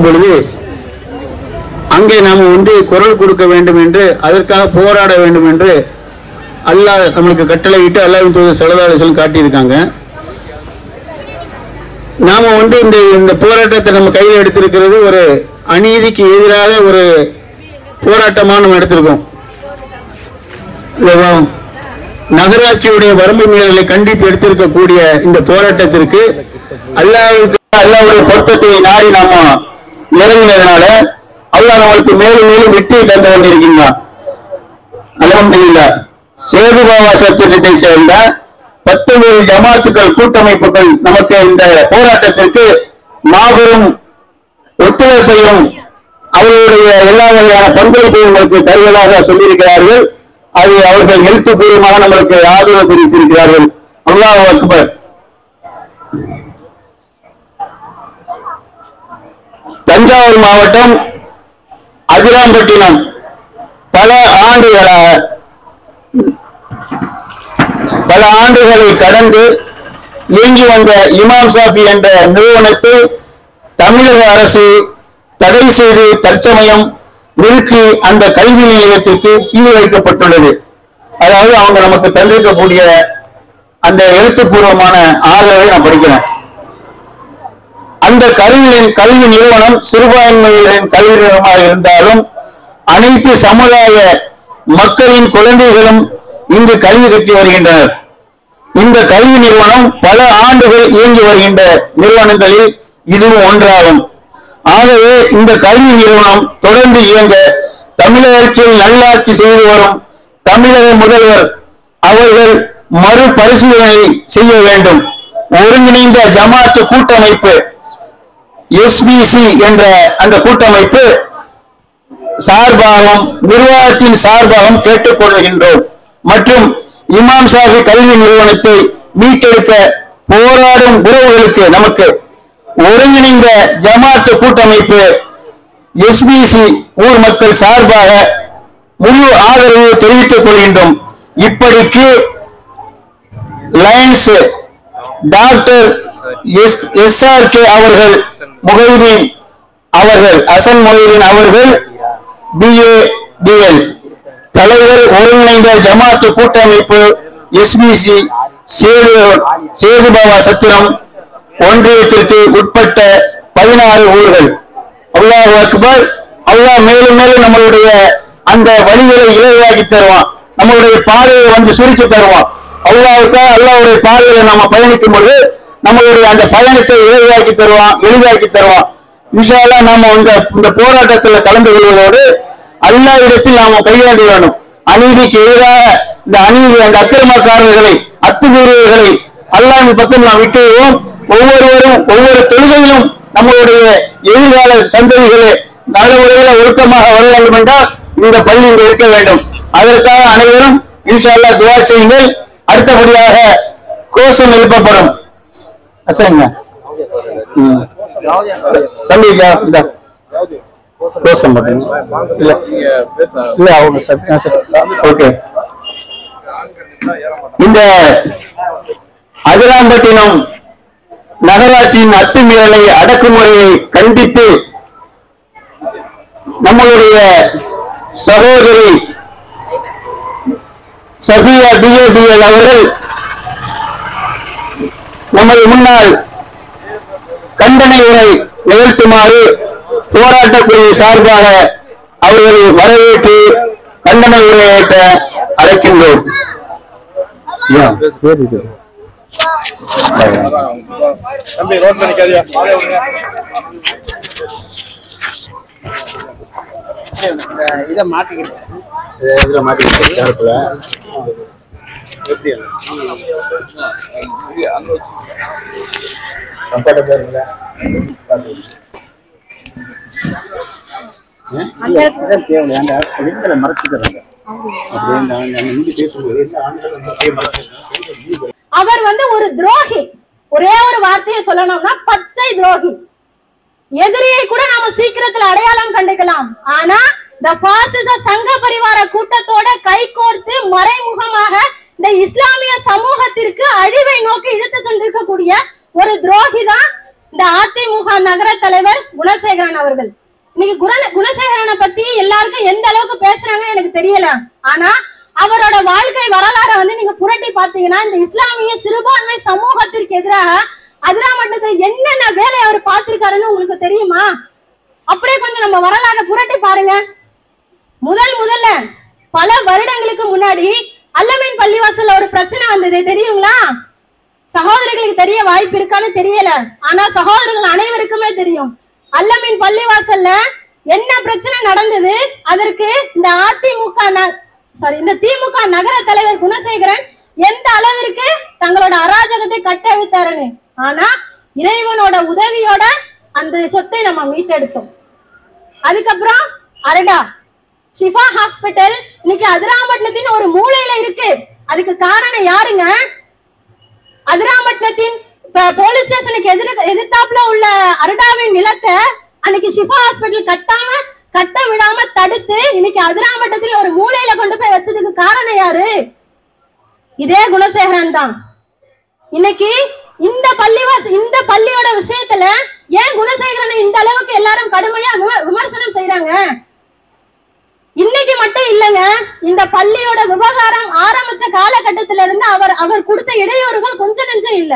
இருக்கும் பொழுது அங்கே நாம் வந்து குரல் கொடுக்க வேண்டும் என்று அதற்காக போராட வேண்டும் என்று அல்லாஹ் நம்மளுக்கு கட்டளையிட்டு அல்லாவின் தூதர் செலவாளர்கள் காட்டியிருக்காங்க. நாம வந்து இந்த இந்த போராட்டத்தை நம்ம கையில் எடுத்திருக்கிறது ஒரு அநீதிக்கு எதிராக ஒரு போராட்டமாக நம்ம எடுத்திருக்கோம். நகராட்சியுடைய வரம்பு மீறலை கண்டித்து எடுத்திருக்கக்கூடிய இந்த போராட்டத்திற்கு அல்லாவுக்கு அல்லாவுடைய பொருத்தத்தை நாடி நாம இறங்கினதுனால அல்லா நம்மளுக்கு மேலும் மேலும் வெற்றியை தந்து கொண்டிருக்கின்றான். சேது பாபா சத்திரத்தை சேர்ந்த பத்தொன்பது ஜமாத்துக்கள் கூட்டமைப்புகள் நமக்கு இந்த போராட்டத்திற்கு மாபெரும் ஒத்துழைப்பையும் அவர்களுடைய எல்லா வகையான பங்களிப்பையும் உங்களுக்கு தருவதாக சொல்லியிருக்கிறார்கள். அது அவர்கள் எழுத்துப்பூர்வமாக நம்மளுக்கு ஆதரவு தெரிவித்திருக்கிறார்கள். அல்லாஹ் அக்பர். தஞ்சாவூர் மாவட்டம் அதிராம்பட்டினம் பல ஆண்டுகளாக பல ஆண்டுகளை கடந்து இயங்கி வந்த இமாம் சாஃபி என்ற நிறுவனத்தை தமிழக அரசு தடை செய்து தற்சமயம் நிறுத்தி அந்த கல்வி நிலையத்திற்கு சீர்வைக்கப்பட்டுள்ளது அதாவது அவங்க நமக்கு தந்திருக்கக்கூடிய அந்த எழுத்துப்பூர்வமான ஆதரவை நான் படிக்கிறேன். அந்த கல்வியின் கல்வி நிறுவனம் சிறுபான்மையினரின் கல்வி நிறுவனமாக இருந்தாலும் அனைத்து சமுதாய மக்களின் குழந்தைகளும் இங்கு கல்வி கட்டி வருகின்றனர். இந்த கல்வி நிறுவனம் பல ஆண்டுகள் இயங்கி வருகின்ற நிறுவனங்களில் இதுவும் ஒன்றாகும். ஆகவே இந்த கல்வி நிறுவனம் தொடர்ந்து இயங்க தமிழகத்தில் நல்லாட்சி செய்து வரும் தமிழக முதல்வர் அவர்கள் மறுபரிசீலனை செய்ய வேண்டும். ஒருங்கிணைந்த ஜமாத்து கூட்டமைப்பு எஸ்பிசி என்ற அந்த கூட்டமைப்பு சார்பாகவும் நிர்வாகத்தின் சார்பாகவும் கேட்டுக்கொள்கின்றோம் மற்றும் இமாம் சாஹி கல்வி நிறுவனத்தை மீட்டெடுக்க போராடும் உறவுகளுக்கு நமக்கு ஒருங்கிணைந்த ஜமாத்து கூட்டமைப்பு எஸ்பிசி ஊர் மக்கள் சார்பாக முழு ஆதரவு தெரிவித்துக் கொள்கின்றோம். இப்படிக்கு Lions doctor S R K அவர்கள் முகைதீன் அவர்கள் அசன் முகைதீன் அவர்கள் பிஏ டிஎல் தலைவர் ஒருங்கிணைந்த ஜமாத்து கூட்டமைப்பு எஸ்பிசி சேது சேதுபாவா சத்திரம் ஒன்றியத்திற்கு உட்பட்ட பதினாறு ஊர்கள். அல்லாஹ் அக்பர் அல்லாஹ் மேலும் மேலும் நம்மளுடைய அந்த வழிகளை இலவாக்கி தருவான். நம்மளுடைய பாதையை வந்து சுருக்கி தருவான். அல்லாவுக்கா அல்லாவுடைய பாதையில நம்ம பயணிக்கும் பொழுது நம்மளுடைய அந்த பயணத்தை இலவாக்கி தருவான் எளிதாக்கி தருவான் இன்ஷா நாம இந்த இந்த போராட்டத்தில் கலந்து கொள்வதோடு இடத்தில் நாம கையாண்டு வேணும் அநீதிக்கு எதிராக இந்த அநீதி அந்த அக்கிரமக்காரர்களை அத்துமீறியவர்களை அல்லாஹ் பக்கம் நாம் விட்டுவோம் ஒவ்வொருவரும் ஒவ்வொரு தொழுகையிலும் நம்மளுடைய எதிர்கால சந்ததிகளே நல்ல முறையில ஒழுக்கமாக வர வேண்டும் என்றால் இந்த பள்ளி இங்கு இருக்க வேண்டும். அதற்காக அனைவரும் இன்ஷா அல்லாஹ் துவா செய்யுங்கள். அடுத்தபடியாக கோஷம் எழுப்பப்படும். அசைங்க. ம். தம்பி இங்க, இந்தா. கோஷம் மட்டும். இல்ல. இல்ல அவங்க சார் ஓகே. இந்த அதிராம்பட்டினம் நகராட்சியின் அத்துமீறலை அடக்குமுறையை கண்டித்து நம்மளுடைய சகோதரி சபியா டிஏபிஎல் அவர்கள் நமது முன்னாள் கண்டன உரை நிகழ்த்துமாறு போராட்டக் குழு சார்பாக அவர்களை வரவேற்று கண்டன உரையாற்ற அழைக்கின்றோம். தம்பி ரோட்ல நிக்காதியா இதை மாட்டிக்கிட்டேன் இதுல மாட்டிக்கிட்டு. அவர் வந்து ஒரு துரோகி. ஒரே ஒரு வார்த்தையை சொல்லணும்னா பச்சை துரோகி. எதிரியை கூட நாம சீக்கிரத்துல அடையாளம் கண்டுக்கலாம். ஆனா இந்த பாசிச சங்க பரிவார கூட்டத்தோட கைகோர்த்து மறைமுகமாக இந்த இஸ்லாமிய சமூகத்திற்கு அழிவை நோக்கி இழுத்து சென்றிருக்கக்கூடிய ஒரு துரோகி தான் இந்த அதிமுக நகர தலைவர் குணசேகரன் அவர்கள். இன்னைக்கு குண குணசேகரனை பத்தி எல்லாருக்கும் எந்த அளவுக்கு பேசுறாங்கன்னு எனக்கு தெரியல. ஆனா அவரோட வாழ்க்கை வரலாறை வந்து நீங்க புரட்டி பாத்தீங்கன்னா இந்த இஸ்லாமிய சிறுபான்மை சமூகத்திற்கு எதிராக அதிராமட்டத்துல என்னென்ன வேலையை அவர் பார்த்திருக்காருன்னு உங்களுக்கு தெரியுமா? அப்படியே கொஞ்சம் நம்ம வரலாறை புரட்டி பாருங்க. முதல் முதல்ல பல வருடங்களுக்கு முன்னாடி அல்லமீன் பள்ளிவாசல்ல ஒரு பிரச்சனை வந்தது. தெரியுங்களா? சகோதரிகளுக்கு தெரிய வாய்ப்பு இருக்கான்னு தெரியல. ஆனா சகோதரர்கள் அனைவருக்குமே தெரியும். அல்லமீன் பள்ளிவாசல்ல என்ன பிரச்சனை நடந்தது? அதற்கு இந்த அதிமுக சாரி இந்த திமுக நகர தலைவர் குணசேகரன் எந்த அளவிற்கு தங்களோட அராஜகத்தை கட்டவிழ்த்தாருன்னு. ஆனா இறைவனோட உதவியோட அந்த சொத்தை நம்ம மீட்டெடுத்தோம். அதுக்கப்புறம் அரடா சிவா ஹாஸ்பிட்டல். இன்னைக்கு அதிராமட்டணத்தின் ஒரு மூலையில இருக்கு. அதுக்கு காரணம் யாருங்க? அதிராமட்டணத்தின் போலீஸ் ஸ்டேஷனுக்கு எதிர எதிர்த்தாப்புல உள்ள அருடாவின் நிலத்தை அன்னைக்கு ஷிஃபா ஹாஸ்பிட்டல் கட்டாம கட்ட விடாம தடுத்து இன்னைக்கு அதிராமட்டத்தில் ஒரு மூலையில கொண்டு போய் வச்சதுக்கு காரணம் யாரு? இதே குணசேகரன் தான். இன்னைக்கு இந்த பள்ளிவாச இந்த பள்ளியோட விஷயத்துல ஏன் குணசேகரனை இந்த அளவுக்கு எல்லாரும் கடுமையா விமர்சனம் செய்யறாங்க இன்னைக்கு மட்டும் இல்லைங்க. இந்த பள்ளியோட விவகாரம் ஆரம்பிச்ச காலகட்டத்தில இருந்து அவர் அவர் கொடுத்த இடையூறுகள் கொஞ்சம் நெஞ்சம் இல்ல.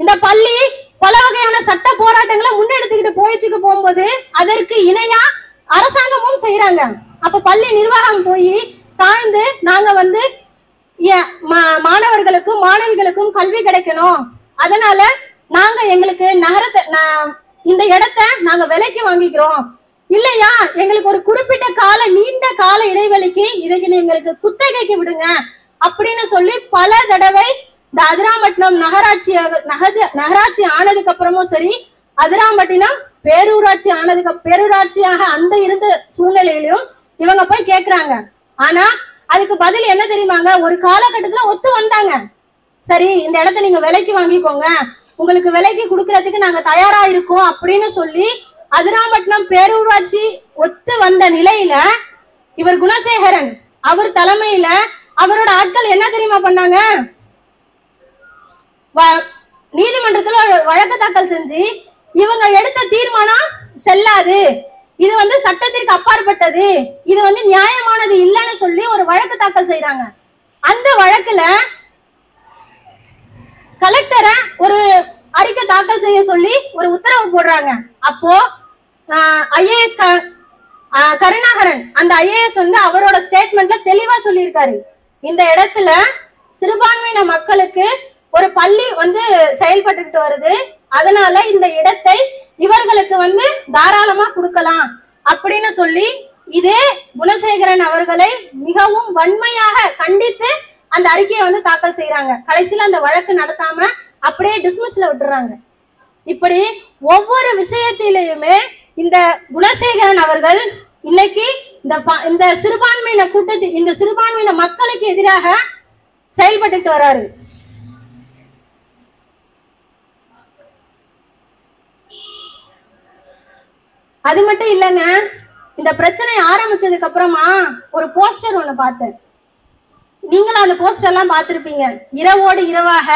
இந்த பள்ளி பல வகையான சட்ட போராட்டங்களை முன்னெடுத்துக்கிட்டு போயிடுச்சுக்கு போகும்போது அதற்கு இணையா அரசாங்கமும் செய்யறாங்க அப்ப பள்ளி நிர்வாகம் போய் தாழ்ந்து நாங்க வந்து ஏ- மா- மாணவர்களுக்கும் மாணவிகளுக்கும் கல்வி கிடைக்கணும். அதனால நாங்க எங்களுக்கு நகரத்தை இந்த இடத்த நாங்க விலைக்கு வாங்கிக்கிறோம். இல்லையா? எங்களுக்கு ஒரு குறிப்பிட்ட கால நீண்ட கால இடைவெளிக்கு இதுக்கு எங்களுக்கு குத்தகைக்கு விடுங்க அப்படின்னு சொல்லி பல தடவை இந்த அதிராம்பட்டினம் நகராட்சி நகராட்சி ஆனதுக்கு அப்புறமும் சரி அதிராம்பட்டினம் பேரூராட்சி ஆனதுக்கு பேரூராட்சியாக அந்த இருந்த சூழ்நிலையிலும் இவங்க போய் கேக்குறாங்க. ஆனா அதுக்கு பதில் என்ன தெரியுமாங்க? ஒரு காலகட்டத்துல ஒத்து வந்தாங்க. சரி இந்த இடத்த நீங்க விலைக்கு வாங்கிக்கோங்க. உங்களுக்கு விலைக்கு கொடுக்கறதுக்கு நாங்க தயாரா இருக்கோம் அப்படின்னு சொல்லி அதிராம்பட்டினம் பேரூராட்சி ஒத்து வந்த நிலையில இவர் குணசேகரன் அவர் தலைமையில அவரோட ஆட்கள் என்ன தெரியுமா பண்ணாங்க? வ- நீதிமன்றத்துல வழக்கு தாக்கல் செஞ்சு இவங்க எடுத்த தீர்மானம் செல்லாது. இது வந்து சட்டத்திற்கு அப்பாற்பட்டது. இது வந்து நியாயமானது இல்லைன்னு சொல்லி ஒரு வழக்கு தாக்கல் செய்யறாங்க அந்த வழக்குல கலெக்டரை ஒரு அறிக்கை தாக்கல் செய்ய சொல்லி ஒரு உத்தரவு போடுறாங்க. அப்போ ஐஏஎஸ் கருணாகரன் அந்த ஐஏஎஸ் வந்து அவரோட ஸ்டேட்மெண்ட்ல தெளிவா சொல்லியிருக்காரு. இந்த இடத்துல சிறுபான்மையின மக்களுக்கு ஒரு பள்ளி வந்து செயல்பட்டுக்கிட்டு வருது. அதனால இந்த இடத்தை இவர்களுக்கு வந்து தாராளமா கொடுக்கலாம் அப்படின்னு சொல்லி இதே குணசேகரன் அவர்களை மிகவும் வன்மையாக கண்டித்து அந்த அறிக்கையை வந்து தாக்கல் செய்யறாங்க கடைசியில அந்த வழக்கு நடத்தாம அப்படியே டிஸ்மிஸ்ல விட்டுறாங்க. இப்படி ஒவ்வொரு விஷயத்திலையுமே இந்த குணசேகரன் அவர்கள் இன்னைக்கு இந்த இந்த சிறுபான்மையின கூட்டத்து இந்த சிறுபான்மையின மக்களுக்கு எதிராக செயல்பட்டுட்டு வராரு. அது மட்டும் இல்லைங்க இந்த பிரச்சனை ஆரம்பிச்சதுக்கு அப்புறமா ஒரு போஸ்டர் ஒண்ணு பார்த்தேன். நீங்களும் அந்த போஸ்டர் எல்லாம் பார்த்திருப்பீங்க. இரவோடு இரவாக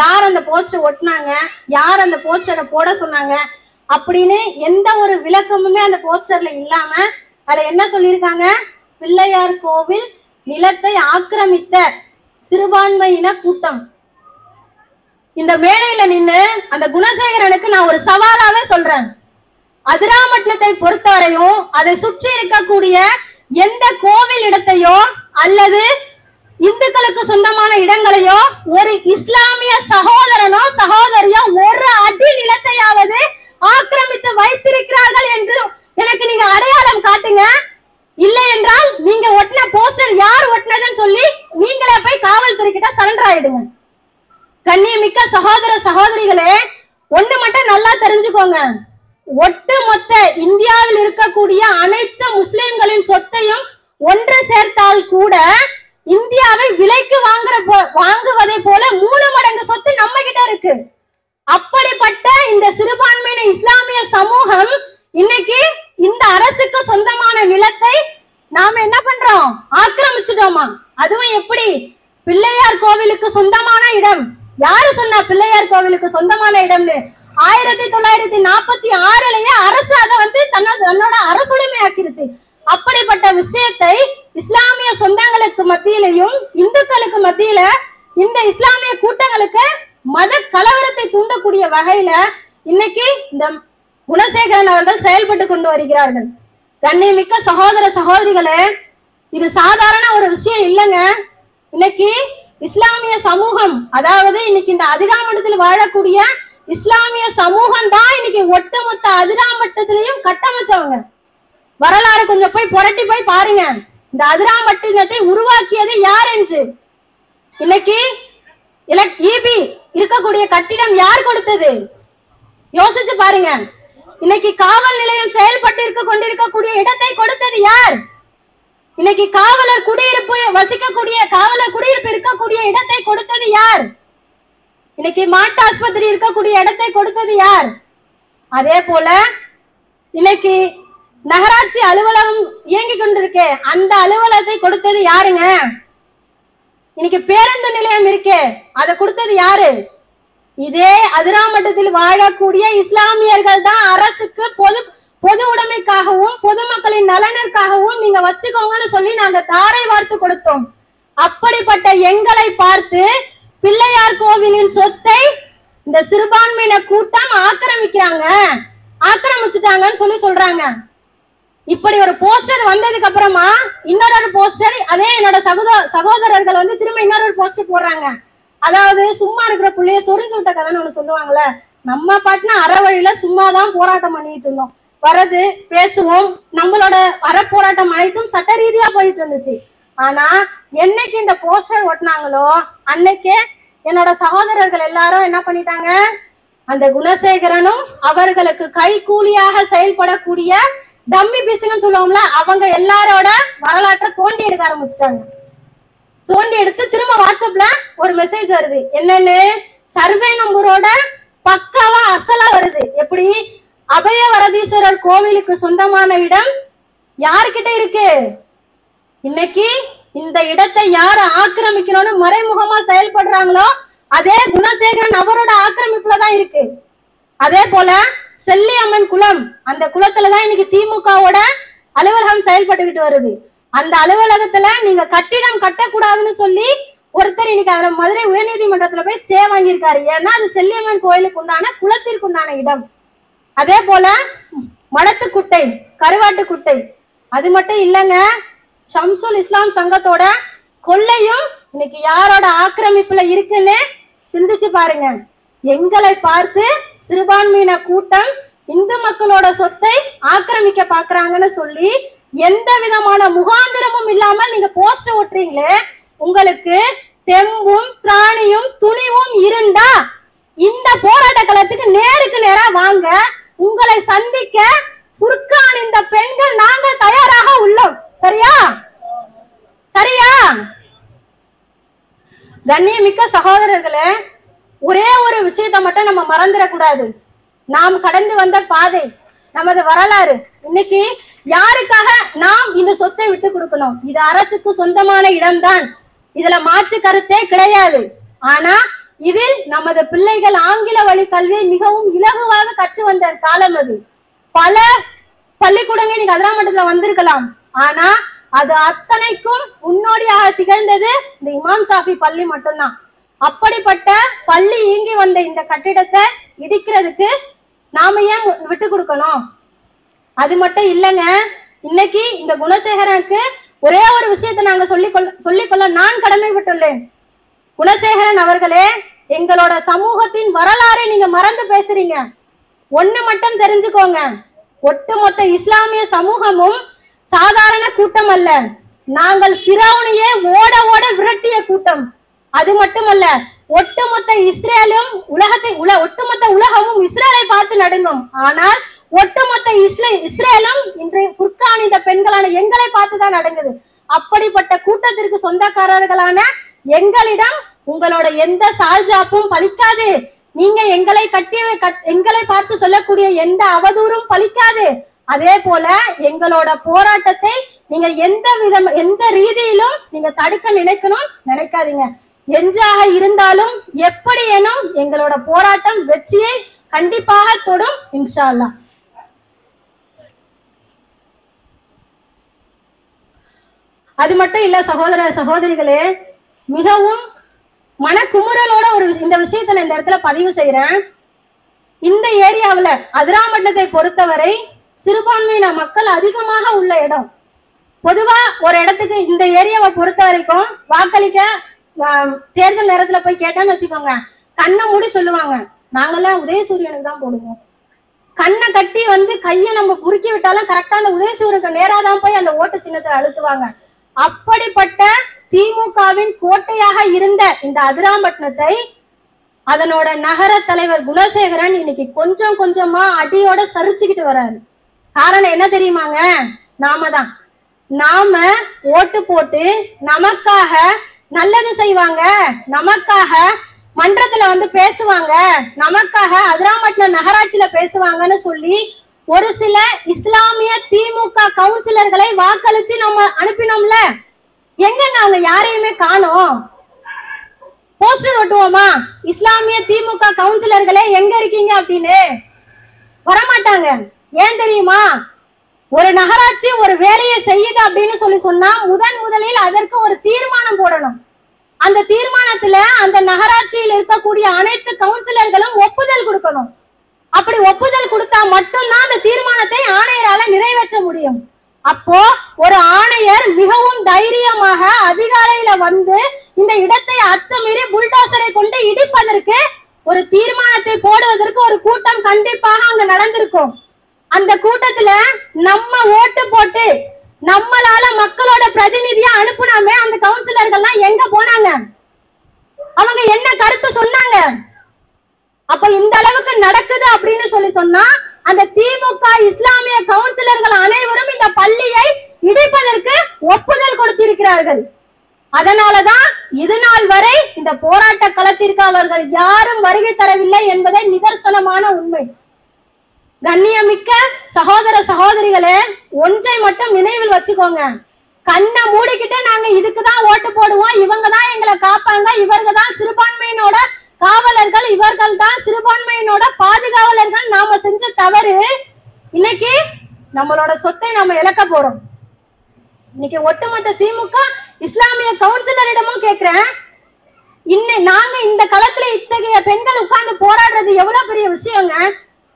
யார் அந்த போஸ்டர் ஒட்டினாங்க யார் அந்த போஸ்டரை போட சொன்னாங்க அப்படின்னு எந்த ஒரு விளக்கமுமே அந்த போஸ்டர்ல இல்லாம அதுல என்ன சொல்லியிருக்காங்க? பிள்ளையார் கோவில் நிலத்தை ஆக்கிரமித்த சிறுபான்மையின கூட்டம். இந்த மேடையில நின்னு அந்த குணசேகரனுக்கு நான் ஒரு சவாலாவே சொல்றேன். அதிராமட்டணத்தை பொறுத்தவரையும் அதை சுற்றி இருக்கக்கூடிய எந்த கோவில் இடத்தையோ அல்லது இந்துக்களுக்கு சொந்தமான இடங்களையோ ஒரு இஸ்லாமிய சகோதரனோ சகோதரியோ ஒரு அடி நிலத்தையாவது ஆக்கிரமித்து வைத்திருக்கிறார்கள் என்று எனக்கு நீங்க அடையாளம் காட்டுங்க. இல்லை என்றால் நீங்க ஒட்டின போஸ்டர் யார் ஒட்டினதுன்னு சொல்லி நீங்களே போய் காவல்துறை கிட்ட சரண்டர் ஆயிடுங்க. கண்ணியமிக்க சகோதர சகோதரிகளே ஒண்ணு மட்டும் நல்லா தெரிஞ்சுக்கோங்க. ஒட்டு மொத்த இந்தியாவில் இருக்கக்கூடிய அனைத்து முஸ்லிம்களின் சொத்தையும் ஒன்று சேர்த்தால் கூட இந்தியாவை விலைக்கு வாங்குற வாங்குவதை போல மூணு மடங்கு சொத்து நம்ம கிட்ட இருக்கு. அப்படிப்பட்ட இந்த சிறுபான்மையின இஸ்லாமிய சமூகம் இன்னைக்கு இந்த அரசுக்கு சொந்தமான நிலத்தை நாம என்ன பண்றோம்? ஆக்கிரமிச்சிட்டோமா? அதுவும் எப்படி? பிள்ளையார் கோவிலுக்கு சொந்தமான இடம். யாரு சொன்னா பிள்ளையார் கோவிலுக்கு சொந்தமான இடம்னு? ஆயிரத்தி தொள்ளாயிரத்தி நாற்பத்தி ஆறுலயே அரசு அதை வந்து தன்னோட தன்னோட அரசுடைமை ஆக்கிருச்சு அப்படிப்பட்ட விஷயத்தை இஸ்லாமிய சொந்தங்களுக்கு மத்தியிலையும் இந்துக்களுக்கு மத்தியில இந்த இஸ்லாமிய கூட்டங்களுக்கு மத கலவரத்தை தூண்டக்கூடிய வகையில இன்னைக்கு இந்த குணசேகரன் அவர்கள் செயல்பட்டு கொண்டு வருகிறார்கள். தன்னை மிக்க சகோதர சகோதரிகளே இது சாதாரண ஒரு விஷயம் இல்லைங்க. இன்னைக்கு இஸ்லாமிய சமூகம் அதாவது இன்னைக்கு இந்த அதிராமட்டத்தில் வாழக்கூடிய இஸ்லாமிய சமூகம் தான் இன்னைக்கு ஒட்டுமொத்த அதிராமட்டத்திலையும் கட்டமைச்சவங்க. வரலாறு கொஞ்சம் போய் புரட்டி போய் பாருங்க. இந்த அதிராமட்டத்தை உருவாக்கியது யார் என்று? இன்னைக்கு இலக் இருக்கக்கூடிய கட்டிடம் யார் கொடுத்தது? யோசிச்சு பாருங்க. இன்னைக்கு காவல் நிலையம் செயல்பட்டு இருக்க கொண்டிருக்கக்கூடிய இடத்தை கொடுத்தது யார்? இன்னைக்கு காவலர் குடியிருப்பு வசிக்கக்கூடிய காவலர் குடியிருப்பு இருக்கக்கூடிய இடத்தை கொடுத்தது யார்? இன்னைக்கு மாட்டு ஆஸ்பத்திரி இருக்கக்கூடிய இடத்தை கொடுத்தது யார்? அதே போல இன்னைக்கு நகராட்சி அலுவலகம் இயங்கி கொண்டிருக்கே அந்த அலுவலகத்தை கொடுத்தது யாருங்க? இன்னைக்கு பேருந்து நிலையம் இருக்கே. அதை கொடுத்தது யாரு? இதே அதிராமட்டத்தில் வாழக்கூடிய இஸ்லாமியர்கள் தான் அரசுக்கு பொது பொது உடைமைக்காகவும் பொதுமக்களின் நலனிற்காகவும் நீங்க வச்சுக்கோங்கன்னு சொல்லி நாங்க தாரை வார்த்து கொடுத்தோம். அப்படிப்பட்ட எங்களை பார்த்து பிள்ளையார் கோவிலின் சொத்தை இந்த சிறுபான்மையின கூட்டம் ஆக்கிரமிக்கிறாங்க. ஆக்கிரமிச்சுட்டாங்கன்னு சொல்லி சொல்றாங்க. இப்படி ஒரு போஸ்டர் வந்ததுக்கு அப்புறமா இன்னொரு போஸ்டர் அதே என்னோட சகோதர சகோதரர்கள் வந்து திரும்ப இன்னொரு போஸ்டர் போடுறாங்க. அதாவது சும்மா இருக்கிற பிள்ளைய சொரிஞ்சு விட்ட கதைன்னு ஒண்ணு சொல்லுவாங்கல்ல. நம்ம பாட்டுனா அற வழியில சும்மா தான் போராட்டம் பண்ணிட்டு இருந்தோம். வரது பேசுவோம் நம்மளோட அற போராட்டம் அனைத்தும் சட்ட ரீதியா போயிட்டு இருந்துச்சு. ஆனா என்னைக்கு இந்த போஸ்டர் ஒட்டினாங்களோ அன்னைக்கே என்னோட சகோதரர்கள் எல்லாரும் என்ன பண்ணிட்டாங்க? அந்த குணசேகரனும் அவர்களுக்கு கை கூலியாக செயல்படக்கூடிய டம்மி பீஸுங்கன்னு சொல்லுவோம்ல அவங்க எல்லாரோட வரலாற்றை தோண்டி எடுக்க ஆரம்பிச்சிட்டாங்க. தோண்டி எடுத்து திரும்ப வாட்ஸ்அப்ல ஒரு மெசேஜ் வருது. என்னன்னு? சர்வே நம்பரோட பக்காவா அசலா வருது. எப்படி? அபயவரதீஸ்வரர் கோவிலுக்கு சொந்தமான இடம் யாருக்கிட்ட இருக்கு? இன்னைக்கு இந்த இடத்தை யார் ஆக்கிரமிக்கணும்னு மறைமுகமா செயல்படுறாங்களோ அதே குணசேகரன் அவரோட ஆக்கிரமிப்புல தான் இருக்கு. அதே போல செல்லியம்மன் குளம். அந்த குளத்துலதான் இன்னைக்கு திமுகவோட அலுவலகம் செயல்பட்டுக்கிட்டு வருது. அந்த அலுவலகத்துல நீங்க கட்டிடம் கட்டக்கூடாதுன்னு சொல்லி ஒருத்தர் இன்னைக்கு அதுல மதுரை உயர்நீதிமன்றத்துல போய் ஸ்டே வாங்கியிருக்காரு. ஏன்னா அது செல்லியம்மன் கோயிலுக்கு உண்டான குளத்திற்கு உண்டான இடம். அதே போல மடத்துக்குட்டை கருவாட்டுக்குட்டை அது மட்டும் இல்லைங்க ஷம்சுல் இஸ்லாம் சங்கத்தோட கொள்ளையும் இன்னைக்கு யாரோட ஆக்கிரமிப்புல இருக்குன்னு சிந்திச்சு பாருங்க. எங்களை பார்த்து சிறுபான்மையின கூட்டம் இந்து மக்களோட சொத்தை ஆக்கிரமிக்க பாக்குறாங்கன்னு சொல்லி எந்த விதமான முகாந்திரமும் இல்லாமல் நீங்க போஸ்டர் ஓட்டுறீங்களே உங்களுக்கு தெம்பும் திராணியும் துணிவும் இருந்தா இந்த போராட்ட களத்துக்கு நேருக்கு நேரா வாங்க. உங்களை சந்திக்க புர்கான் இந்த பெண்கள் நாங்கள் தயாராக உள்ளோம். சரியா? சரியா? கண்ணியமிக்க சகோதரர்களே ஒரே ஒரு விஷயத்தை மட்டும் நம்ம மறந்துடக்கூடாது. நாம் கடந்து வந்த பாதை நமது வரலாறு. இன்னைக்கு யாருக்காக நாம் இந்த சொத்தை விட்டு கொடுக்கணும்? இது அரசுக்கு சொந்தமான இடம்தான். இதுல மாற்று கருத்தே கிடையாது. ஆனா இதில் நமது பிள்ளைகள் ஆங்கில வழி கல்வியை மிகவும் இலகுவாக கற்று வந்த காலம் அது. பல பள்ளிக்கூடங்கள் இன்னைக்கு அதிராமட்டத்துல வந்திருக்கலாம். ஆனா அது அத்தனைக்கும் முன்னோடியாக திகழ்ந்தது இந்த இமாம் சாஃபி பள்ளி மட்டும்தான். அப்படிப்பட்ட பள்ளி இயங்கி வந்த இந்த கட்டிடத்தை இடிக்கிறதுக்கு நாம ஏன் விட்டு கொடுக்கணும்? அது மட்டும் இல்லைங்க. இன்னைக்கு இந்த குணசேகரனுக்கு ஒரே ஒரு விஷயத்தை நாங்க சொல்லிக்கொள்ள சொல்லிக்கொள்ள நான் கடமைப்பட்டுள்ளேன். குணசேகரன் அவர்களே எங்களோட சமூகத்தின் வரலாறை நீங்க மறந்து பேசுறீங்க. ஒண்ணு மட்டும் தெரிஞ்சுக்கோங்க. ஒட்டுமொத்த இஸ்லாமிய சமூகமும் சாதாரண கூட்டம் அல்ல. நாங்கள் பிறவுனையே ஓட ஓட விரட்டிய கூட்டம். அது மட்டுமல்ல ஒட்டுமொத்த இஸ்ரேலும் உலகத்தை உல ஒட்டுமொத்த உலகமும் இஸ்ரேலை பார்த்து நடுங்கும். ஆனால் ஒட்டுமொத்த இஸ்ரே இஸ்ரேலும் இன்றைய புர்கான் இந்த பெண்களான எங்களை பார்த்து தான் நடுங்குது. அப்படிப்பட்ட கூட்டத்திற்கு சொந்தக்காரர்களான எங்களிடம் உங்களோட எந்த சால்ஜாப்பும் பலிக்காது. நீங்க எங்களை கட்டி கட்- எங்களை பார்த்து சொல்லக்கூடிய எந்த அவதூறும் பலிக்காது. அதே போல எங்களோட போராட்டத்தை நீங்க எந்த விதம் எந்த ரீதியிலும் நீங்க தடுக்க நினைக்கணும் நினைக்காதீங்க. என்றாக இருந்தாலும் எப்படி எனும் எங்களோட போராட்டம் வெற்றியை கண்டிப்பாக தொடும் இன்ஷா அது மட்டும் இல்ல சகோதர சகோதரிகளே மிகவும் மனக்குமுறலோட ஒரு இந்த விஷயத்தை நான் இந்த இடத்துல பதிவு செய்யறேன் இந்த ஏரியாவுல அதிராமட்டத்தை பொறுத்தவரை சிறுபான்மையின மக்கள் அதிகமாக உள்ள இடம். பொதுவா ஒரு இடத்துக்கு இந்த ஏரியாவை பொறுத்த வரைக்கும் வாக்களிக்க தேர்தல் நேரத்துல போய் கேட்டோம்னு வச்சுக்கோங்க. கண்ணை மூடி சொல்லுவாங்க. நாங்கெல்லாம் உதயசூரியனுக்கு தான் போடுவோம். கண்ணை கட்டி வந்து கையை நம்ம குறுக்கி விட்டாலும் கரெக்டா அந்த உதயசூருக்கு நேரா தான் போய் அந்த ஓட்டு சின்னத்துல அழுத்துவாங்க. அப்படிப்பட்ட திமுகவின் கோட்டையாக இருந்த இந்த அதிராம்பட்டினத்தை அதனோட நகர தலைவர் குணசேகரன் இன்னைக்கு கொஞ்சம் கொஞ்சமா அடியோட சரிச்சுக்கிட்டு வர்றாரு காரணம் என்ன தெரியுமாங்க? நாம தான். நாம ஓட்டு போட்டு நமக்காக நல்லது செய்வாங்க. நமக்காக மன்றத்துல வந்து பேசுவாங்க. நமக்காக அதிராமட்டின நகராட்சியில பேசுவாங்கன்னு சொல்லி ஒரு சில இஸ்லாமிய திமுக கவுன்சிலர்களை வாக்களிச்சு நம்ம அனுப்பினோம்ல. எங்கங்க அவங்க யாரையுமே காணோம். போஸ்டர் ஒட்டுவோமா? இஸ்லாமிய திமுக கவுன்சிலர்களே எங்க இருக்கீங்க அப்படின்னு? வரமாட்டாங்க. ஏன் தெரியுமா? ஒரு நகராட்சி ஒரு வேலையை செய்யுது அப்படின்னு சொல்லி சொன்னா முதன் முதலில் அதற்கு ஒரு தீர்மானம் போடணும். அந்த தீர்மானத்துல அந்த நகராட்சியில் இருக்கக்கூடிய அனைத்து கவுன்சிலர்களும் ஒப்புதல் கொடுக்கணும். அப்படி ஒப்புதல் கொடுத்தா மட்டும்தான் அந்த தீர்மானத்தை ஆணையரால நிறைவேற்ற முடியும். அப்போ ஒரு ஆணையர் மிகவும் தைரியமாக அதிகாலையில வந்து இந்த இடத்தை அத்துமீறி புல்டோசரை கொண்டு இடிப்பதற்கு ஒரு தீர்மானத்தை போடுவதற்கு ஒரு கூட்டம் கண்டிப்பாக அங்க நடந்திருக்கும். அந்த கூட்டத்துல நம்ம ஓட்டு போட்டு நம்மளால மக்களோட பிரதிநிதியா அனுப்புனாமே அந்த கவுன்சிலர்கள்லாம் எங்க போனாங்க? அவங்க என்ன கருத்து சொன்னாங்க? அப்ப இந்த அளவுக்கு நடக்குது அப்படின்னு சொல்லி சொன்னா அந்த திமுக இஸ்லாமிய கவுன்சிலர்கள் அனைவரும் இந்த பள்ளியை இடிப்பதற்கு ஒப்புதல் கொடுத்திருக்கிறார்கள். அதனாலதான் இது நாள் வரை இந்த போராட்ட களத்திற்கு அவர்கள் யாரும் வருகை தரவில்லை என்பதை நிதர்சனமான உண்மை. கண்ணியமிக்க சகோதர சகோதரிகளே ஒன்றை மட்டும் நினைவில் வச்சுக்கோங்க. கண்ணை மூடிக்கிட்டு நாங்க இதுக்கு தான் ஓட்டு போடுவோம் இவங்க தான் எங்களை காப்பாங்க இவர்கள் தான் சிறுபான்மையினோட காவலர்கள் இவர்கள் தான் சிறுபான்மையினோட பாதுகாவலர்கள். நாம செஞ்ச தவறு இன்னைக்கு நம்மளோட சொத்தை நாம இழக்க போறோம். இன்னைக்கு ஒட்டுமொத்த திமுக இஸ்லாமிய கவுன்சிலரிடமும் கேக்குறேன். இன்னை நாங்க இந்த களத்துல இத்தகைய பெண்கள் உட்கார்ந்து போராடுறது எவ்வளவு பெரிய விஷயங்க?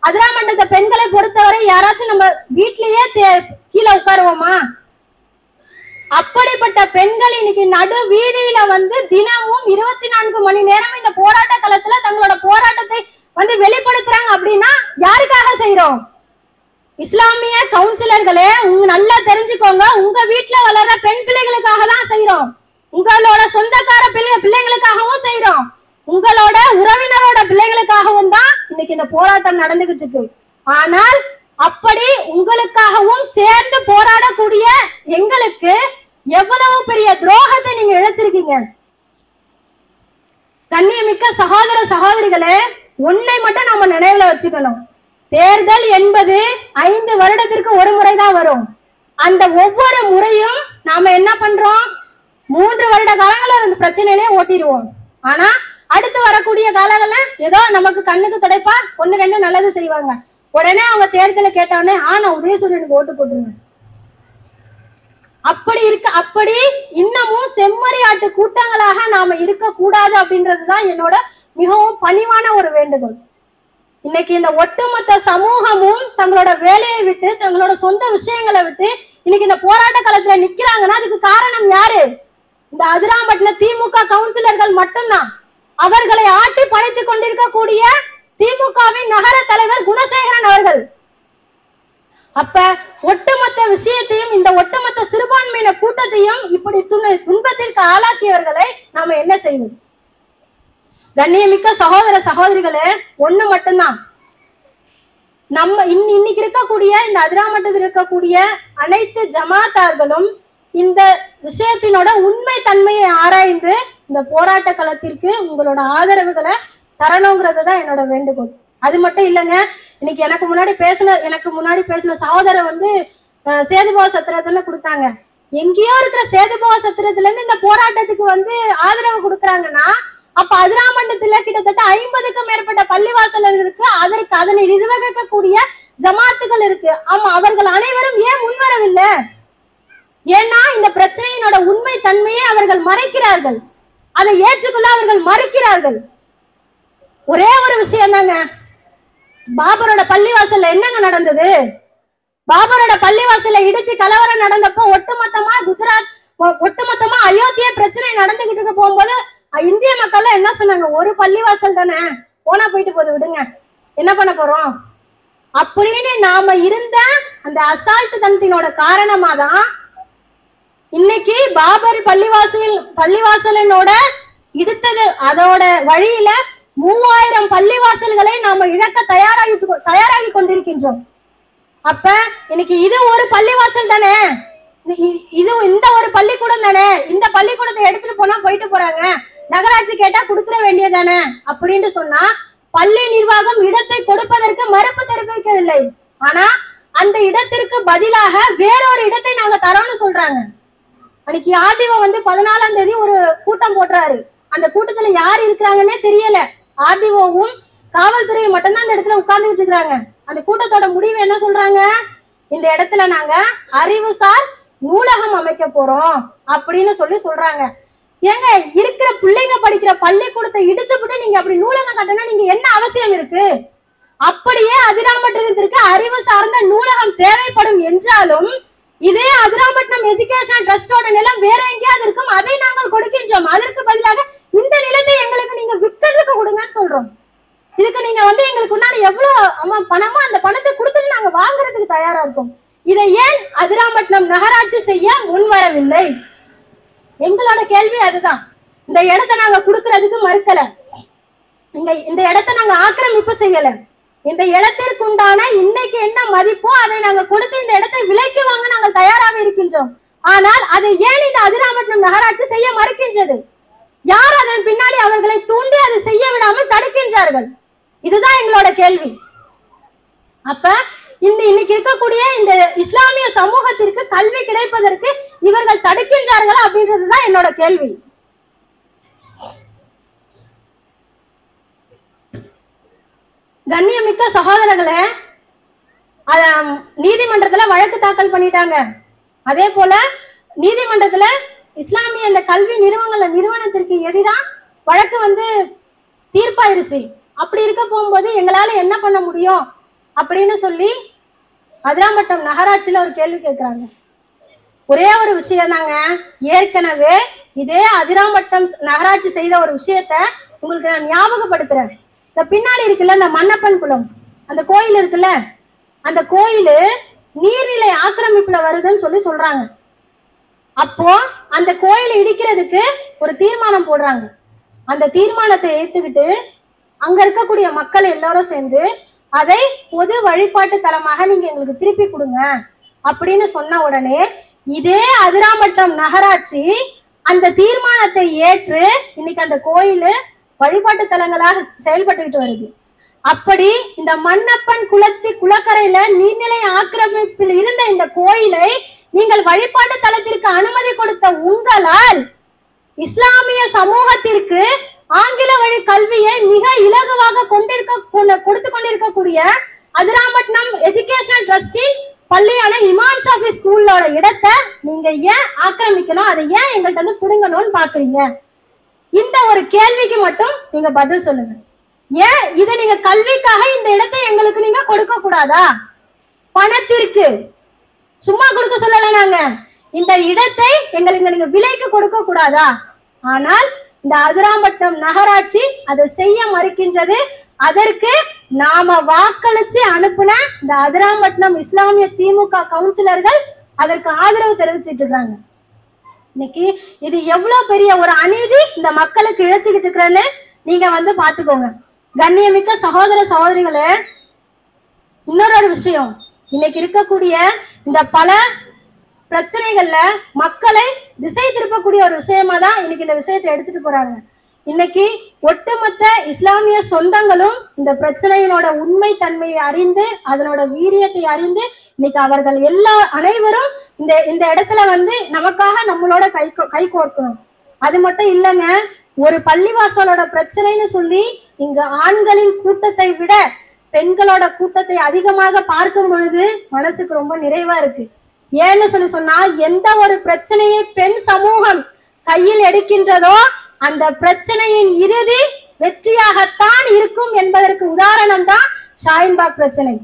அதிராமண்டத்த பெண்களை பொறுத்தவரை யாராச்சும் நம்ம வீட்லயே தே- கீழே உட்காருவோமா? அப்படிப்பட்ட பெண்கள் இன்னைக்கு நடு வீதியில வந்து தினமும் இருபத்தி நான்கு மணி நேரம் இந்த போராட்ட களத்துல தங்களோட போராட்டத்தை வந்து வெளிப்படுத்துறாங்க அப்படின்னா யாருக்காக செய்யறோம் இஸ்லாமிய கவுன்சிலர்களே உங்க நல்லா தெரிஞ்சுக்கோங்க. உங்க வீட்டுல வளர்ற பெண் பிள்ளைகளுக்காக தான் செய்யறோம் உங்களோட சொந்தக்கார பிள்ளை பிள்ளைங்களுக்காகவும் செய்யறோம் உங்களோட உறவினரோட பிள்ளைகளுக்காகவும் தான் இன்னைக்கு இந்த போராட்டம் நடந்துகிட்டு இருக்கு. ஆனால் அப்படி உங்களுக்காகவும் சேர்ந்து போராடக்கூடிய எங்களுக்கு எவ்வளவு பெரிய துரோகத்தை நீங்க இழைச்சிருக்கீங்க? கண்ணியமிக்க சகோதர சகோதரிகளே ஒன்னை மட்டும் நம்ம நினைவுல வச்சுக்கணும். தேர்தல் என்பது ஐந்து வருடத்திற்கு ஒரு முறை தான் வரும். அந்த ஒவ்வொரு முறையும் நாம என்ன பண்றோம்? மூன்று வருட காலங்களில் அந்த பிரச்சனையிலே ஓட்டிடுவோம். ஆனா அடுத்து வரக்கூடிய காலங்கள்ல ஏதோ நமக்கு கண்ணுக்கு துடைப்பா ஒன்னு ரெண்டு நல்லது செய்வாங்க. உடனே அவங்க தேர்தலை கேட்டவுடனே ஆ நான் உதயசூரியனுக்கு ஓட்டு போட்டுருவேன் அப்படி இருக்க அப்படி இன்னமும் செம்மறி ஆட்டு கூட்டங்களாக நாம இருக்க கூடாது அப்படின்றதுதான் என்னோட மிகவும் பணிவான ஒரு வேண்டுகோள். இன்னைக்கு இந்த ஒட்டுமொத்த சமூகமும் தங்களோட வேலையை விட்டு தங்களோட சொந்த விஷயங்களை விட்டு இன்னைக்கு இந்த போராட்ட களத்துல நிக்கிறாங்கன்னா அதுக்கு காரணம் யாரு? இந்த அதிராம்பட்டின திமுக கவுன்சிலர்கள் மட்டும்தான். அவர்களை ஆட்டி படைத்துக் கொண்டிருக்கக்கூடிய திமுகவின் நகர தலைவர் குணசேகரன் அவர்கள். அப்ப ஒட்டுமொத்த விஷயத்தையும் இந்த ஒட்டுமொத்த சிறுபான்மையின கூட்டத்தையும் இப்படி துன்பத்திற்கு ஆளாக்கியவர்களை நாம என்ன செய்வது? கண்ணியமிக்க சகோதர சகோதரிகளே ஒண்ணு மட்டும்தான். நம்ம இன் இன்னைக்கு இருக்கக்கூடிய இந்த அதிராமட்டத்தில் இருக்கக்கூடிய அனைத்து ஜமாத்தார்களும் இந்த விஷயத்தினோட உண்மை தன்மையை ஆராய்ந்து இந்த போராட்ட களத்திற்கு உங்களோட ஆதரவுகளை தரணுங்கிறது தான் என்னோட வேண்டுகோள். அது மட்டும் இல்லைங்க இன்னைக்கு எனக்கு முன்னாடி பேசின எனக்கு முன்னாடி பேசின சகோதர வந்து அஹ், சேதுபாவ சத்திரத்துல கொடுத்தாங்க. எங்கேயோ இருக்கிற சேதுபாவ சத்திரத்துல இருந்து இந்த போராட்டத்துக்கு வந்து ஆதரவு கொடுக்கறாங்கன்னா அப்ப அதிராமண்டத்துல கிட்டத்தட்ட ஐம்பதுக்கும் மேற்பட்ட பள்ளிவாசல் இருக்கு அதற்கு அதனை நிர்வகிக்கக்கூடிய ஜமாத்துகள் இருக்கு. ஆமா அவர்கள் அனைவரும் ஏன் முன்வரவில்லை? ஏன்னா இந்த பிரச்சனையினோட உண்மை தன்மையை அவர்கள் மறைக்கிறார்கள். அதை ஏற்றுக்கொள்ள அவர்கள் மறுக்கிறார்கள். ஒரே ஒரு விஷயம் தாங்க. பாபரோட பள்ளிவாசல்ல என்னங்க நடந்தது? பாபரோட பள்ளிவாசல்ல இடிச்சு கலவரம் நடந்தப்போ ஒட்டுமொத்தமா குஜராத் ஒட்டுமொத்தமா அயோத்திய பிரச்சனை நடந்துகிட்டு இருக்க போகும்போது இந்திய மக்கள் என்ன சொன்னாங்க? ஒரு பள்ளிவாசல் தானே போனா போயிட்டு போகுது விடுங்க. என்ன பண்ண போறோம்? அப்படின்னு நாம இருந்த அந்த அசால்ட் தனத்தினோட காரணமா தான் இன்னைக்கு பாபர் பள்ளிவாசல் பள்ளிவாசலனோட இடுத்தது அதோட வழியில மூவாயிரம் பள்ளிவாசல்களை நாம இழக்க தயாராகி தயாராகி கொண்டிருக்கின்றோம். அப்ப இன்னைக்கு இது ஒரு பள்ளிவாசல் தானே? இது- இந்த ஒரு பள்ளிக்கூடம் தானே? இந்த பள்ளிக்கூடத்தை எடுத்துட்டு போனா போயிட்டு போறாங்க. நகராட்சி கேட்டா கொடுத்துட வேண்டியதானே அப்படின்னு சொன்னா பள்ளி நிர்வாகம் இடத்தை கொடுப்பதற்கு மறுப்பு தெரிவிக்கவில்லை. ஆனா அந்த இடத்திற்கு பதிலாக வேறொரு இடத்தை நாங்க தரோம்னு சொல்றாங்க. அன்னைக்கு ஆர்டிஓ வந்து பதினாலாம் தேதி ஒரு கூட்டம் போடுறாரு. அந்த கூட்டத்துல யார் இருக்கிறாங்கன்னே தெரியல. ஆர்டிஓவும் காவல்துறையும் மட்டும்தான் அந்த இடத்துல உட்கார்ந்துட்டு வச்சுக்கிறாங்க. அந்த கூட்டத்தோட முடிவு என்ன சொல்றாங்க? இந்த இடத்துல நாங்க அறிவுசார் நூலகம் அமைக்க போறோம் அப்படின்னு சொல்லி சொல்றாங்க. ஏங்க இருக்கிற பிள்ளைங்க படிக்கிற பள்ளிக்கூடத்தை இடிச்சுப்புட்டு நீங்க அப்படி நூலகம் கட்டணும் நீங்க என்ன அவசியம் இருக்கு? அப்படியே அதிராமட்டத்திற்கு அறிவு சார்ந்த நூலகம் தேவைப்படும் என்றாலும் இதே அதிராமட்டம் எஜுகேஷன் ட்ரஸ்டோட நிலம் வேற எங்கேயாவது இருக்கும் அதை நாங்கள் கொடுக்கின்றோம். அதற்கு பதிலாக இந்த நிலத்தை எங்களுக்கு நீங்க விற்கிறதுக்கு கொடுங்கன்னு சொல்றோம். இதுக்கு நீங்க வந்து எங்களுக்கு முன்னாடி எவ்வளவு பணமோ அந்த பணத்தை கொடுத்துட்டு நாங்க வாங்குறதுக்கு தயாரா இருக்கோம். இதை ஏன் அதிராமட்டம் நகராட்சி செய்ய முன்வரவில்லை எங்களோட கேள்வி அதுதான். இந்த இடத்தை நாங்க கொடுக்கறதுக்கு மறுக்கல. இந்த இந்த இடத்தை நாங்க ஆக்கிரமிப்பு செய்யல. இந்த இடத்திற்குண்டான இன்னைக்கு என்ன மதிப்போ அதை நாங்க கொடுத்து இந்த இடத்தை விலைக்கு வாங்க நாங்கள் தயாராக இருக்கின்றோம். ஆனால் அதை ஏன் இந்த அதிராமட்டம் நகராட்சி செய்ய மறுக்கின்றது? யார் அதன் பின்னாடி அவர்களை தூண்டி அதை செய்ய விடாமல் தடுக்கின்றார்கள்? இதுதான் எங்களோட கேள்வி. அப்ப இந்த இன்னைக்கு இருக்கக்கூடிய இந்த இஸ்லாமிய சமூகத்திற்கு கல்வி கிடைப்பதற்கு இவர்கள் தடுக்கின்றார்கள் அப்படின்றதுதான் என்னோட கேள்வி. கண்ணியமிக்க சகோதரர்களை அத நீதிமன்றத்துல வழக்கு தாக்கல் பண்ணிட்டாங்க. அதே போல நீதிமன்றத்துல இஸ்லாமிய இந்த கல்வி நிறுவனங்கள நிறுவனத்திற்கு எதிராக வழக்கு வந்து தீர்ப்பாயிருச்சு. அப்படி இருக்க போகும்போது எங்களால என்ன பண்ண முடியும்? அப்படின்னு சொல்லி அதிராம்பட்டம் நகராட்சியில ஒரு கேள்வி கேட்கிறாங்க ஒரே ஒரு விஷயம் தாங்க ஏற்கனவே இதே அதிராம்பட்டம் நகராட்சி செய்த ஒரு விஷயத்த உங்களுக்கு நான் ஞாபகப்படுத்துறேன். இந்த பின்னாடி இருக்குல்ல இந்த மன்னப்பன் குளம். அந்த கோயில் இருக்குல்ல அந்த கோயில் நீர்நிலை ஆக்கிரமிப்புல வருதுன்னு சொல்லி சொல்றாங்க. அப்போ அந்த கோயிலை இடிக்கிறதுக்கு ஒரு தீர்மானம் போடுறாங்க. அந்த தீர்மானத்தை ஏத்துக்கிட்டு அங்க இருக்கக்கூடிய மக்கள் எல்லாரும் சேர்ந்து அதை பொது வழிபாட்டு தலமாக நீங்க எங்களுக்கு திருப்பி கொடுங்க அப்படின்னு சொன்ன உடனே இதே அதிராமட்டம் நகராட்சி அந்த தீர்மானத்தை ஏற்று இன்னைக்கு அந்த கோயில் வழிபாட்டு தலங்களாக செயல்பட்டுக்கிட்டு வருது. அப்படி இந்த மன்னப்பன் குளத்தி குளக்கரையில நீர்நிலை ஆக்கிரமிப்பில் இருந்த இந்த கோயிலை நீங்கள் வழிபாட்டு தலத்திற்கு அனுமதி கொடுத்த உங்களால் இஸ்லாமிய சமூகத்திற்கு ஆங்கில வழி கல்வியை மிக இலகுவாக கொண்டிருக்க கொடுத்து கொண்டிருக்கக்கூடிய அதிராமட்னம் எஜுகேஷனல் ட்ரஸ்டின் பள்ளியான இமாம் சாஃபி ஸ்கூலோட இடத்தை நீங்க ஏன் ஆக்கிரமிக்கணும்? அதை ஏன் எங்கள்கிட்ட வந்து புடுங்கணும்னு பாக்குறீங்க? இந்த ஒரு கேள்விக்கு மட்டும் நீங்க பதில் சொல்லுங்க. ஏன் இதை நீங்க கல்விக்காக இந்த இடத்தை எங்களுக்கு நீங்க கொடுக்க கூடாதா? பணத்திற்கு. சும்மா கொடுக்க சொல்லல நாங்க. இந்த இடத்தை எங்களுக்கு நீங்க விலைக்கு கொடுக்க கூடாதா? ஆனால் இந்த அதிராம்பட்டம் நகராட்சி அதை செய்ய மறுக்கின்றது. அதற்கு நாம வாக்களிச்சு அனுப்புன இந்த அதிராம்பட்டினம் இஸ்லாமிய திமுக கவுன்சிலர்கள் அதற்கு ஆதரவு தெரிவிச்சிட்டு இருக்காங்க. இன்னைக்கு இது எவ்வளவு பெரிய ஒரு அநீதி இந்த மக்களுக்கு இழைச்சுக்கிட்டு இருக்கிறேன்னு நீங்க வந்து பாத்துக்கோங்க கண்ணியமிக்க சகோதர சகோதரிகளே இன்னொரு ஒரு விஷயம். இன்னைக்கு இருக்கக்கூடிய இந்த பல பிரச்சனைகள்ல மக்களை திசை திருப்பக்கூடிய ஒரு விஷயமா தான் இன்னைக்கு இந்த விஷயத்தை எடுத்துட்டு போறாங்க. இன்னைக்கு ஒட்டுமொத்த இஸ்லாமிய சொந்தங்களும் இந்த பிரச்சனையினோட உண்மை தன்மையை அறிந்து அதனோட வீரியத்தை அறிந்து இன்னைக்கு அவர்கள் எல்லா அனைவரும் இந்த இந்த இடத்துல வந்து நமக்காக நம்மளோட கை கை கோர்க்கணும். அது மட்டும் இல்லைங்க ஒரு பள்ளிவாசலோட பிரச்சனைன்னு சொல்லி இங்க ஆண்களின் கூட்டத்தை விட பெண்களோட கூட்டத்தை அதிகமாக பார்க்கும் பொழுது மனசுக்கு ரொம்ப நிறைவா இருக்கு. ஏன்னு சொல்லி சொன்னா எந்த ஒரு பிரச்சனையை பெண் சமூகம் கையில் எடுக்கின்றதோ அந்த பிரச்சனையின் இறுதி வெற்றியாகத்தான் இருக்கும் என்பதற்கு உதாரணம் தான் ஷாயின்பாக் பிரச்சனை.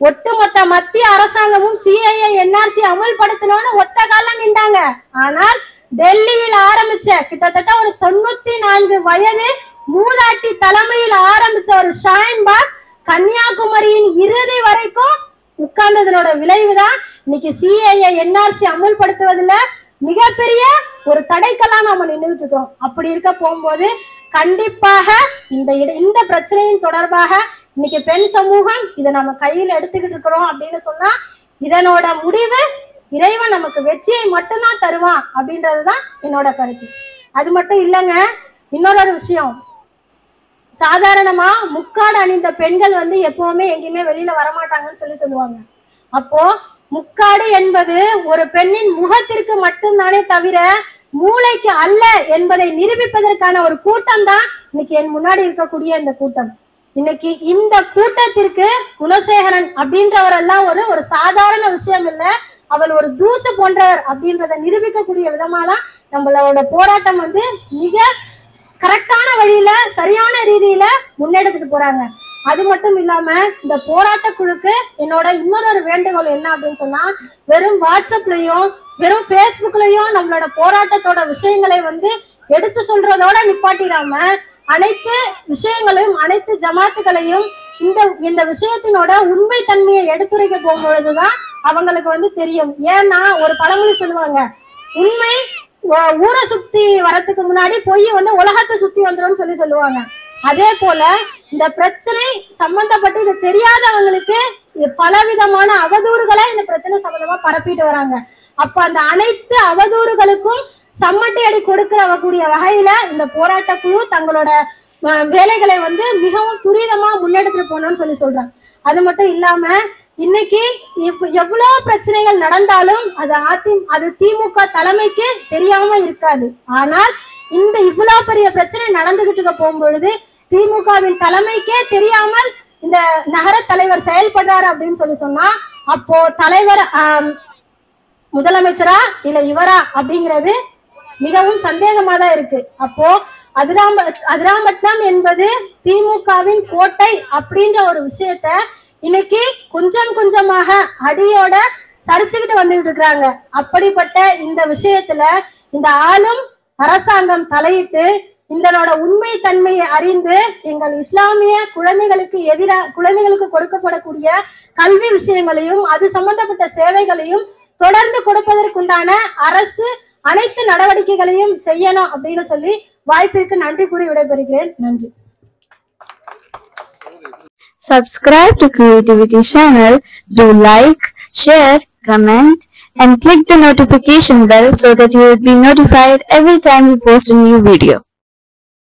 ஒட்டுமொத்த மத்திய அரசாங்கமும் சிஐஏ என்ஆர்சி அமல்படுத்தணும்னு ஒத்த காலம் நின்றாங்க. ஆனால் டெல்லியில் ஆரம்பிச்ச கிட்டத்தட்ட ஒரு தொண்ணூத்தி நான்கு வயது மூதாட்டி தலைமையில் ஆரம்பிச்ச ஒரு ஷாயின்பாக் கன்னியாகுமரியின் இறுதி வரைக்கும் உட்கார்ந்ததனோட விளைவுதான். இன்னைக்கு சிஐஏ என்ஆர்சி அமல்படுத்துவதில் மிகப்பெரிய ஒரு தடைக்கெல்லாம் நாம நின்றுட்டு இருக்கோம் அப்படி இருக்க போகும்போது கண்டிப்பாக இந்த இட- இந்த பிரச்சனையின் தொடர்பாக இன்னைக்கு பெண் சமூகம் இதை நம்ம கையில் எடுத்துக்கிட்டு இருக்கிறோம் அப்படின்னு சொன்னா இதனோட முடிவு இறைவன் நமக்கு வெற்றியை மட்டும்தான் தருவான் அப்படின்றதுதான் என்னோட கருத்து. அது மட்டும் இல்லைங்க இன்னொரு ஒரு விஷயம். சாதாரணமா முக்காடு அணிந்த பெண்கள் வந்து எப்பவுமே எங்கேயுமே வெளியில வரமாட்டாங்கன்னு சொல்லி சொல்லுவாங்க. அப்போ முக்காடு என்பது ஒரு பெண்ணின் முகத்திற்கு மட்டும்தானே தவிர மூளைக்கு அல்ல என்பதை நிரூபிப்பதற்கான ஒரு கூட்டம் தான் இன்னைக்கு என் முன்னாடி இருக்கக்கூடிய இந்த கூட்டம். இன்னைக்கு இந்த கூட்டத்திற்கு குணசேகரன் அப்படின்றவர் எல்லாம் ஒரு ஒரு சாதாரண விஷயம் இல்ல. அவள் ஒரு தூசு போன்றவர் அப்படின்றத நிரூபிக்கக்கூடிய விதமா தான் நம்மளோட போராட்டம் வந்து மிக கரெக்டான வழியில சரியான ரீதியில முன்னெடுத்துட்டு போறாங்க. அது மட்டும் இல்லாம இந்த போராட்ட குழுக்கு என்னோட இன்னொரு ஒரு வேண்டுகோள் என்ன அப்படின்னு சொன்னா வெறும் வாட்ஸ்அப்லயும் வெறும் ஃபேஸ்புக்லயும் நம்மளோட போராட்டத்தோட விஷயங்களை வந்து எடுத்து சொல்றதோட நிப்பாட்டிடாம அனைத்து விஷயங்களையும் அனைத்து ஜமாத்துகளையும் இந்த இந்த விஷயத்தினோட உண்மை தன்மையை எடுத்துரைக்க போகும்பொழுதுதான் அவங்களுக்கு வந்து தெரியும். ஏன்னா ஒரு பழமொழி சொல்லுவாங்க உண்மை ஊரை சுத்தி வரத்துக்கு முன்னாடி பொய் வந்து உலகத்தை சுத்தி வந்துடும் சொல்லி சொல்லுவாங்க. அதே போல இந்த பிரச்சனை சம்பந்தப்பட்டு இது தெரியாதவங்களுக்கு பலவிதமான அவதூறுகளை இந்த பிரச்சனை சம்பந்தமா பரப்பிட்டு வராங்க. அப்ப அந்த அனைத்து அவதூறுகளுக்கும் சம்மட்டி அடி கொடுக்கிற கூடிய வகையில இந்த போராட்ட குழு தங்களோட அஹ், வேலைகளை வந்து மிகவும் துரிதமா முன்னெடுத்துட்டு போகணும்னு சொல்லி சொல்றாங்க. அது மட்டும் இல்லாம இன்னைக்கு எவ்வளவு பிரச்சனைகள் நடந்தாலும் அது அதி அது திமுக தலைமைக்கு தெரியாம இருக்காது. ஆனால் இந்த இவ்வளவு பெரிய பிரச்சனை நடந்துகிட்டு இருக்க போகும்பொழுது திமுகவின் தலைமைக்கே தெரியாமல் இந்த நகர தலைவர் செயல்படுறாரு அப்படின்னு சொல்லி சொன்னா அப்போ தலைவர் முதலமைச்சரா இல்ல இவரா அப்படிங்கிறது மிகவும் சந்தேகமா தான் இருக்கு. அப்போ அதிராம்ப அதிராம்பட்டினம் என்பது திமுகவின் கோட்டை அப்படின்ற ஒரு விஷயத்த இன்னைக்கு கொஞ்சம் கொஞ்சமாக அடியோட சரிச்சுக்கிட்டு வந்துகிட்டு இருக்கிறாங்க. அப்படிப்பட்ட இந்த விஷயத்துல இந்த ஆளும் அரசாங்கம் தலையிட்டு இதனோட உண்மை தன்மையை அறிந்து எங்கள் இஸ்லாமிய குழந்தைகளுக்கு எதிராக குழந்தைகளுக்கு கொடுக்கப்படக்கூடிய கல்வி விஷயங்களையும் அது சம்பந்தப்பட்ட சேவைகளையும் தொடர்ந்து கொடுப்பதற்குண்டான அரசு அனைத்து நடவடிக்கைகளையும் செய்யணும் அப்படின்னு சொல்லி வாய்ப்பிற்கு நன்றி கூறி விடைபெறுகிறேன். நன்றி. Subscribe to Creativity channel, do like, share, comment, and click the notification bell so that you will be notified every time we post a new video.